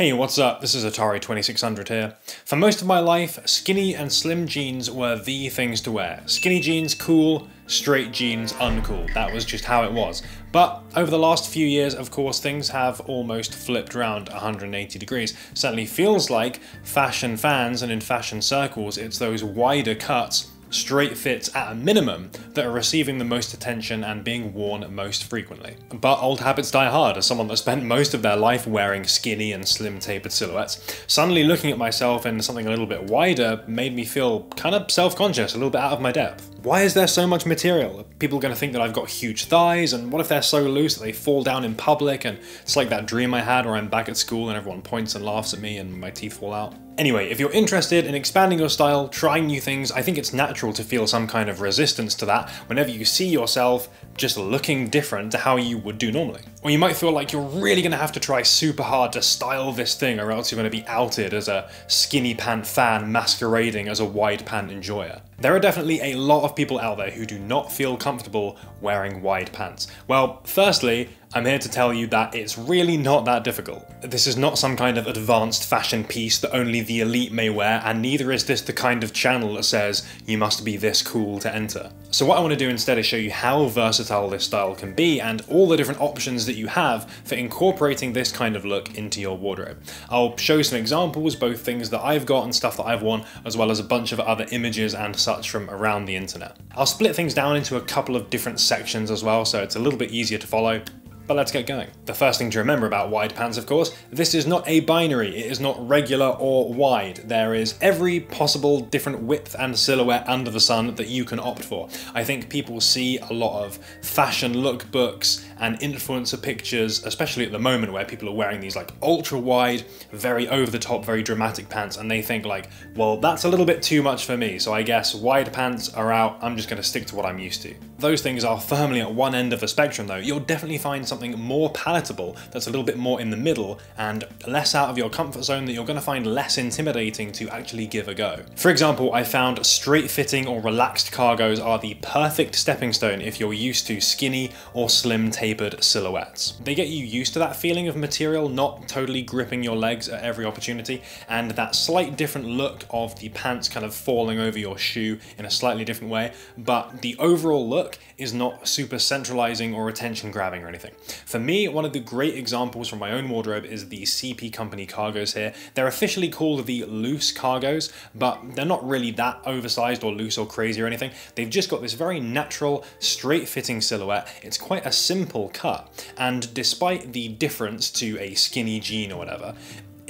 Hey, what's up? This is Atari 2600 here. For most of my life, skinny and slim jeans were the things to wear. Skinny jeans, cool, straight jeans, uncool. That was just how it was. But over the last few years, of course, things have almost flipped around 180 degrees. Certainly feels like fashion fans and in fashion circles, it's those wider cuts straight fits at a minimum that are receiving the most attention and being worn most frequently. But old habits die hard as someone that spent most of their life wearing skinny and slim tapered silhouettes. Suddenly looking at myself in something a little bit wider made me feel kind of self-conscious, a little bit out of my depth. Why is there so much material? People Are going to think that I've got huge thighs and what if they're so loose that they fall down in public and it's like that dream I had where I'm back at school and everyone points and laughs at me and my teeth fall out? Anyway, if you're interested in expanding your style, trying new things, I think it's natural to feel some kind of resistance to that whenever you see yourself just looking different to how you would do normally. Or you might feel like you're really going to have to try super hard to style this thing or else you're going to be outed as a skinny pant fan masquerading as a wide pant enjoyer. There are definitely a lot of people out there who do not feel comfortable wearing wide pants. Well, firstly, I'm here to tell you that it's really not that difficult. This is not some kind of advanced fashion piece that only the elite may wear, and neither is this the kind of channel that says you must be this cool to enter. So what I want to do instead is show you how versatile this style can be and all the different options that you have for incorporating this kind of look into your wardrobe. I'll show some examples, both things that I've got and stuff that I've worn, as well as a bunch of other images and such from around the internet. I'll split things down into a couple of different sections as well, so it's a little bit easier to follow but let's get going. The first thing to remember about wide pants, of course, this is not a binary, it is not regular or wide. There is every possible different width and silhouette under the sun that you can opt for. I think people see a lot of fashion lookbooks and influencer pictures, especially at the moment where people are wearing these like ultra wide, very over the top, very dramatic pants, and they think like, well, that's a little bit too much for me, so I guess wide pants are out, I'm just gonna stick to what I'm used to. Those things are firmly at one end of the spectrum though. You'll definitely find something something more palatable that's a little bit more in the middle and less out of your comfort zone that you're going to find less intimidating to actually give a go. For example, I found straight fitting or relaxed cargos are the perfect stepping stone if you're used to skinny or slim tapered silhouettes. They get you used to that feeling of material not totally gripping your legs at every opportunity and that slight different look of the pants kind of falling over your shoe in a slightly different way, but the overall look is not super centralizing or attention grabbing or anything. For me, one of the great examples from my own wardrobe is the CP Company cargos here. They're officially called the loose cargos, but they're not really that oversized or loose or crazy or anything. They've just got this very natural, straight fitting silhouette. It's quite a simple cut, and despite the difference to a skinny jean or whatever,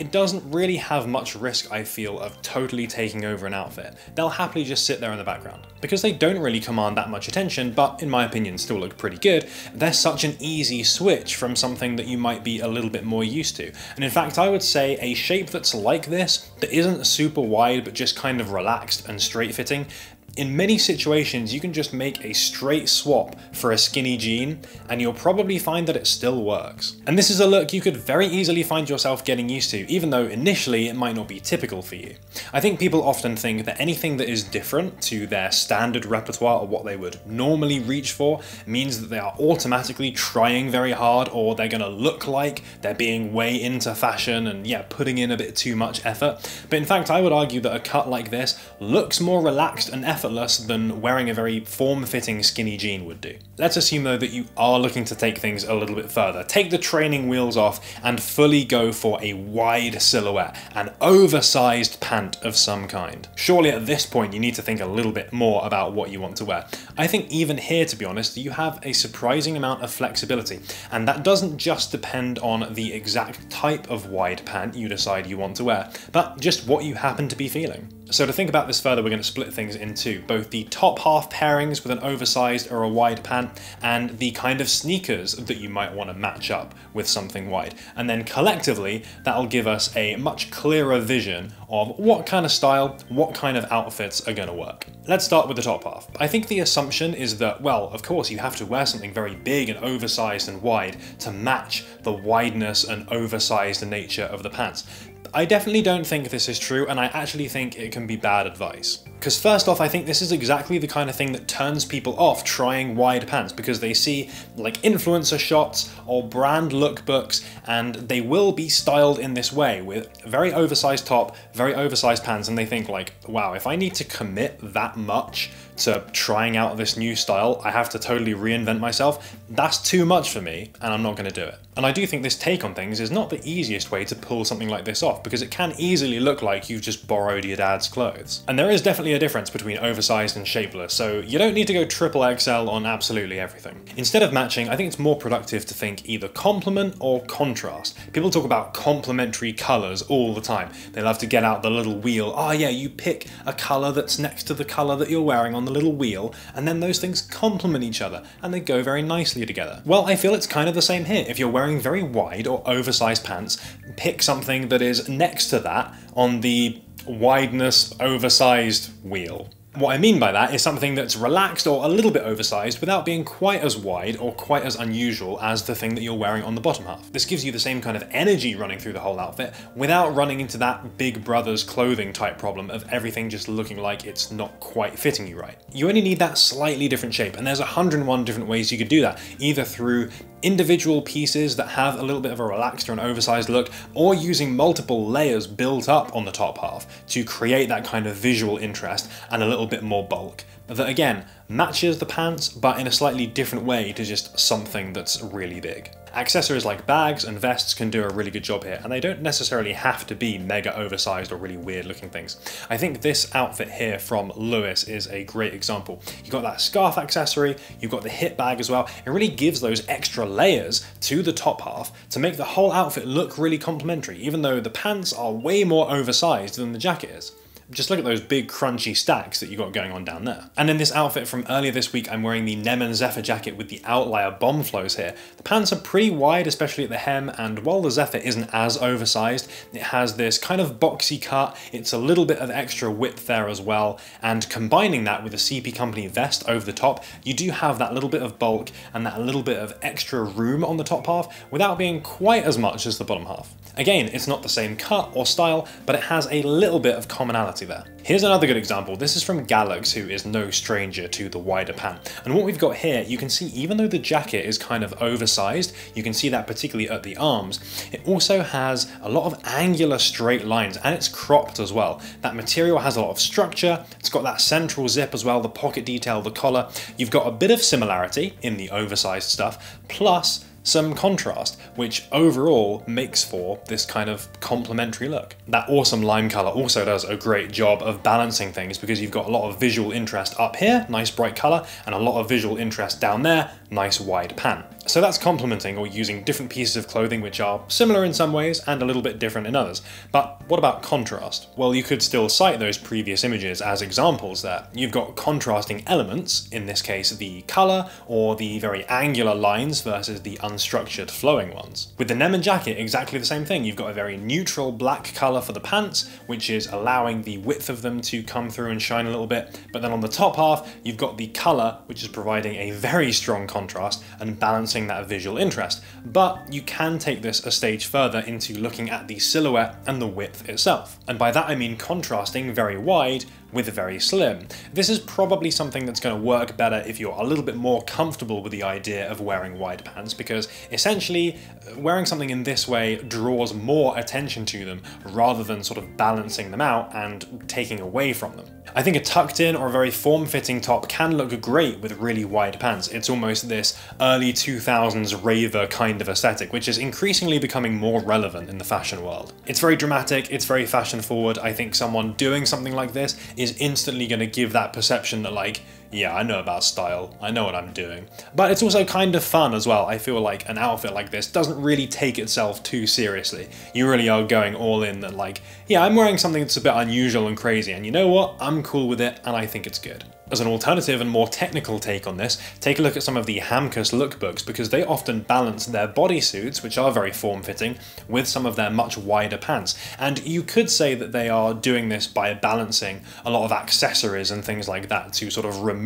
it doesn't really have much risk, I feel, of totally taking over an outfit. They'll happily just sit there in the background. Because they don't really command that much attention, but in my opinion still look pretty good, they're such an easy switch from something that you might be a little bit more used to. And in fact, I would say a shape that's like this, that isn't super wide but just kind of relaxed and straight fitting, in many situations, you can just make a straight swap for a skinny jean, and you'll probably find that it still works. And this is a look you could very easily find yourself getting used to, even though initially it might not be typical for you. I think people often think that anything that is different to their standard repertoire or what they would normally reach for means that they are automatically trying very hard or they're gonna look like they're being way into fashion and yeah, putting in a bit too much effort. But in fact, I would argue that a cut like this looks more relaxed and effortless effortless than wearing a very form-fitting skinny jean would do. Let's assume though that you are looking to take things a little bit further. Take the training wheels off and fully go for a wide silhouette, an oversized pant of some kind. Surely at this point you need to think a little bit more about what you want to wear. I think even here to be honest you have a surprising amount of flexibility and that doesn't just depend on the exact type of wide pant you decide you want to wear, but just what you happen to be feeling. So to think about this further, we're going to split things into both the top half pairings with an oversized or a wide pant and the kind of sneakers that you might want to match up with something wide. And then collectively, that'll give us a much clearer vision of what kind of style, what kind of outfits are going to work. Let's start with the top half. I think the assumption is that, well, of course you have to wear something very big and oversized and wide to match the wideness and oversized nature of the pants. I definitely don't think this is true, and I actually think it can be bad advice. Because first off, I think this is exactly the kind of thing that turns people off trying wide pants because they see like influencer shots or brand lookbooks and they will be styled in this way with very oversized top, very oversized pants and they think like, wow, if I need to commit that much to trying out this new style, I have to totally reinvent myself. That's too much for me and I'm not going to do it. And I do think this take on things is not the easiest way to pull something like this off because it can easily look like you've just borrowed your dad's clothes. And there is definitely a difference between oversized and shapeless, so you don't need to go triple XL on absolutely everything. Instead of matching, I think it's more productive to think either complement or contrast. People talk about complementary colors all the time. They love to get out the little wheel. Oh yeah, you pick a color that's next to the color that you're wearing on the little wheel, and then those things complement each other, and they go very nicely together. Well, I feel it's kind of the same here. If you're wearing very wide or oversized pants, pick something that is next to that on the wideness oversized wheel. What I mean by that is something that's relaxed or a little bit oversized without being quite as wide or quite as unusual as the thing that you're wearing on the bottom half. This gives you the same kind of energy running through the whole outfit without running into that big brother's clothing type problem of everything just looking like it's not quite fitting you right. You only need that slightly different shape and there's 101 different ways you could do that, either through individual pieces that have a little bit of a relaxed or an oversized look, or using multiple layers built up on the top half to create that kind of visual interest and a little bit more bulk. That again, matches the pants, but in a slightly different way to just something that's really big. Accessories like bags and vests can do a really good job here, and they don't necessarily have to be mega oversized or really weird looking things. I think this outfit here from Lewis is a great example. You've got that scarf accessory, you've got the hip bag as well. It really gives those extra layers to the top half to make the whole outfit look really complementary, even though the pants are way more oversized than the jacket is. Just look at those big crunchy stacks that you got going on down there. And in this outfit from earlier this week, I'm wearing the Nemen Zephyr jacket with the outlier bomb flows here. The pants are pretty wide, especially at the hem, and while the Zephyr isn't as oversized, it has this kind of boxy cut, it's a little bit of extra width there as well, and combining that with a CP Company vest over the top, you do have that little bit of bulk and that little bit of extra room on the top half without being quite as much as the bottom half. Again, it's not the same cut or style, but it has a little bit of commonality there. Here's another good example. This is from Galax, who is no stranger to the wider pant. And what we've got here, you can see even though the jacket is kind of oversized, you can see that particularly at the arms, it also has a lot of angular straight lines and it's cropped as well. That material has a lot of structure, it's got that central zip as well, the pocket detail, the collar. You've got a bit of similarity in the oversized stuff, plus some contrast, which overall makes for this kind of complementary look. That awesome lime colour also does a great job of balancing things because you've got a lot of visual interest up here, nice bright colour, and a lot of visual interest down there, nice wide pan. So that's complementing or using different pieces of clothing which are similar in some ways and a little bit different in others. But what about contrast? Well, you could still cite those previous images as examples there. You've got contrasting elements, in this case the colour or the very angular lines versus the unstructured flowing ones. With the Nemen jacket, exactly the same thing. You've got a very neutral black colour for the pants, which is allowing the width of them to come through and shine a little bit. But then on the top half, you've got the colour, which is providing a very strong contrast and balancing that visual interest. But you can take this a stage further into looking at the silhouette and the width itself. And by that I mean contrasting very wide with very slim. This is probably something that's going to work better if you're a little bit more comfortable with the idea of wearing wide pants because essentially uh, wearing something in this way draws more attention to them rather than sort of balancing them out and taking away from them. I think a tucked in or a very form-fitting top can look great with really wide pants. It's almost this early 2000s raver kind of aesthetic, which is increasingly becoming more relevant in the fashion world. It's very dramatic, it's very fashion forward. I think someone doing something like this is instantly going to give that perception that like, yeah, I know about style, I know what I'm doing. But it's also kind of fun as well. I feel like an outfit like this doesn't really take itself too seriously. You really are going all in that like, yeah, I'm wearing something that's a bit unusual and crazy, and you know what? I'm cool with it, and I think it's good. As an alternative and more technical take on this, take a look at some of the Hamcus lookbooks because they often balance their bodysuits, which are very form-fitting, with some of their much wider pants. And you could say that they are doing this by balancing a lot of accessories and things like that to sort of remove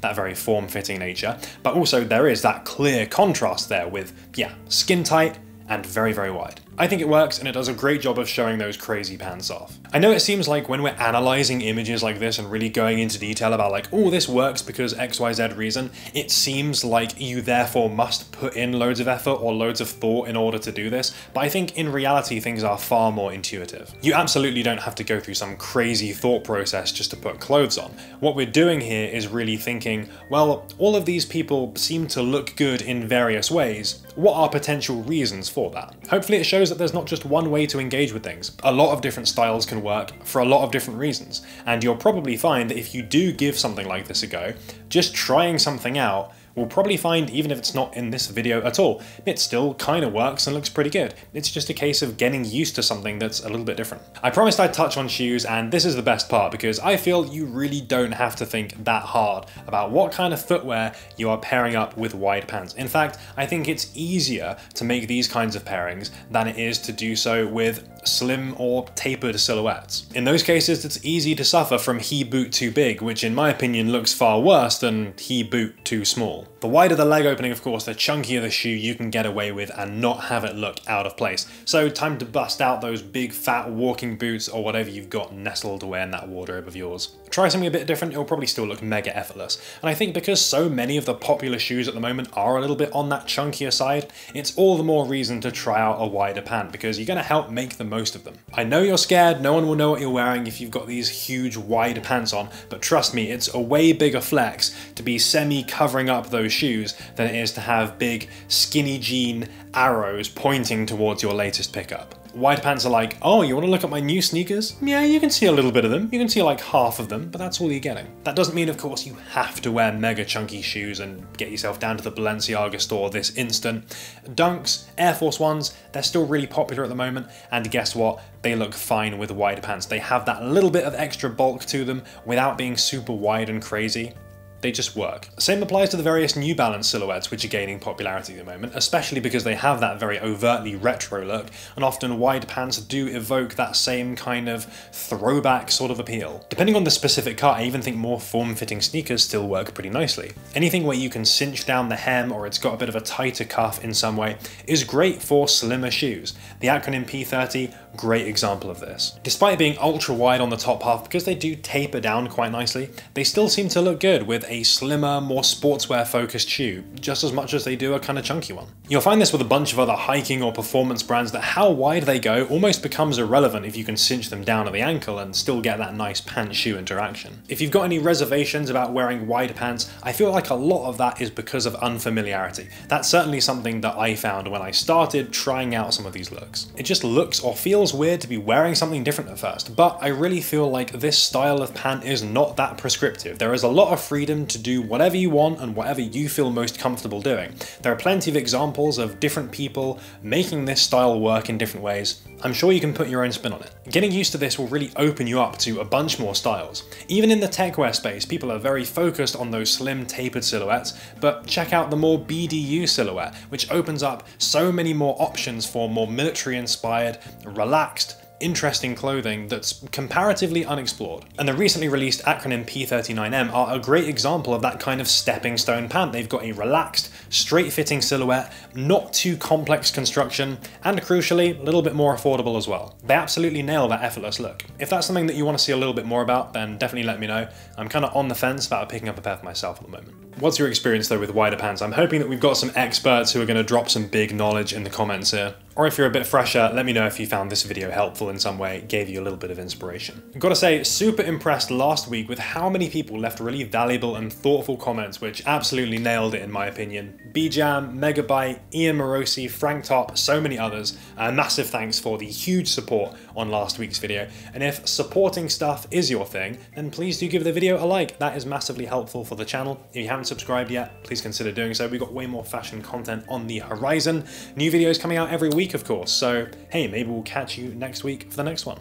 that very form-fitting nature. But also there is that clear contrast there with, yeah, skin tight and very, very wide. I think it works and it does a great job of showing those crazy pants off. I know it seems like when we're analyzing images like this and really going into detail about like, oh, this works because XYZ reason, it seems like you therefore must put in loads of effort or loads of thought in order to do this, but I think in reality things are far more intuitive. You absolutely don't have to go through some crazy thought process just to put clothes on. What we're doing here is really thinking, well, all of these people seem to look good in various ways, what are potential reasons for that? Hopefully it shows that there's not just one way to engage with things. A lot of different styles can work for a lot of different reasons, and you'll probably find that if you do give something like this a go, just trying something out we'll probably find even if it's not in this video at all, it still kind of works and looks pretty good. It's just a case of getting used to something that's a little bit different. I promised I'd touch on shoes and this is the best part because I feel you really don't have to think that hard about what kind of footwear you are pairing up with wide pants. In fact, I think it's easier to make these kinds of pairings than it is to do so with slim or tapered silhouettes. In those cases, it's easy to suffer from he boot too big, which in my opinion looks far worse than he boot too small. The wider the leg opening, of course, the chunkier the shoe you can get away with and not have it look out of place. So time to bust out those big fat walking boots or whatever you've got nestled away in that wardrobe of yours. Try something a bit different, it'll probably still look mega effortless. And I think because so many of the popular shoes at the moment are a little bit on that chunkier side, it's all the more reason to try out a wider pant because you're going to help make the most of them. I know you're scared, no one will know what you're wearing if you've got these huge wide pants on, but trust me, it's a way bigger flex to be semi covering up those shoes than it is to have big skinny jean arrows pointing towards your latest pickup. Wide pants are like, oh, you want to look at my new sneakers? Yeah, you can see a little bit of them. You can see like half of them, but that's all you're getting. That doesn't mean, of course, you have to wear mega chunky shoes and get yourself down to the Balenciaga store this instant. Dunks, Air Force Ones, they're still really popular at the moment, and guess what? They look fine with wide pants. They have that little bit of extra bulk to them without being super wide and crazy. They just work. Same applies to the various New Balance silhouettes which are gaining popularity at the moment, especially because they have that very overtly retro look, and often wide pants do evoke that same kind of throwback sort of appeal. Depending on the specific cut, I even think more form-fitting sneakers still work pretty nicely. Anything where you can cinch down the hem or it's got a bit of a tighter cuff in some way is great for slimmer shoes. The acronym P30, great example of this. Despite being ultra wide on the top half, because they do taper down quite nicely, they still seem to look good with a slimmer, more sportswear focused shoe, just as much as they do a kind of chunky one. You'll find this with a bunch of other hiking or performance brands that how wide they go almost becomes irrelevant if you can cinch them down at the ankle and still get that nice pant shoe interaction. If you've got any reservations about wearing wide pants, I feel like a lot of that is because of unfamiliarity. That's certainly something that I found when I started trying out some of these looks. It just looks or feels weird to be wearing something different at first, but I really feel like this style of pant is not that prescriptive. There is a lot of freedom to do whatever you want and whatever you feel most comfortable doing. There are plenty of examples of different people making this style work in different ways. I'm sure you can put your own spin on it. Getting used to this will really open you up to a bunch more styles. Even in the techwear space, people are very focused on those slim tapered silhouettes, but check out the more BDU silhouette, which opens up so many more options for more military inspired, relaxed, interesting clothing that's comparatively unexplored. And the recently released acronym P39M are a great example of that kind of stepping stone pant. They've got a relaxed, straight fitting silhouette, not too complex construction, and crucially, a little bit more affordable as well. They absolutely nail that effortless look. If that's something that you want to see a little bit more about, then definitely let me know. I'm kind of on the fence about picking up a pair for myself at the moment. What's your experience though with wider pants? I'm hoping that we've got some experts who are going to drop some big knowledge in the comments here. Or if you're a bit fresher, let me know if you found this video helpful in some way, gave you a little bit of inspiration. I've got to say, super impressed last week with how many people left really valuable and thoughtful comments, which absolutely nailed it in my opinion. Bjam, Megabyte, Ian Morosi, Frank Top, so many others. Massive thanks for the huge support on last week's video. And if supporting stuff is your thing, then please do give the video a like. That is massively helpful for the channel. If you haven't subscribed yet, please consider doing so. We've got way more fashion content on the horizon. New videos coming out every week week, of course. So, hey, maybe we'll catch you next week for the next one.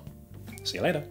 See you later.